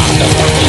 Rock the world.